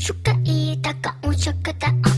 suka ita ka un suka ta ama un